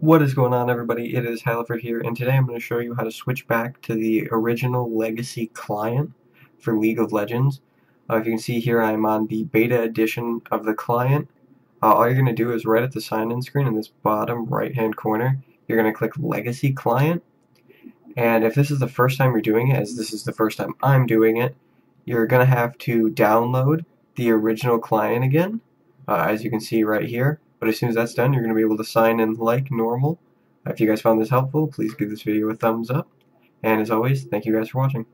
What is going on everybody? It is Halliford here and today I'm going to show you how to switch back to the original legacy client for League of Legends. Uh, if you can see here I'm on the beta edition of the client. Uh, all you're going to do is right at the sign-in screen in this bottom right hand corner you're going to click legacy client and if this is the first time you're doing it as this is the first time I'm doing it you're going to have to download the original client again uh, as you can see right here but as soon as that's done, you're going to be able to sign in like normal. If you guys found this helpful, please give this video a thumbs up. And as always, thank you guys for watching.